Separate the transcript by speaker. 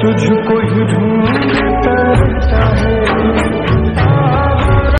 Speaker 1: तुझको ही ढूंढ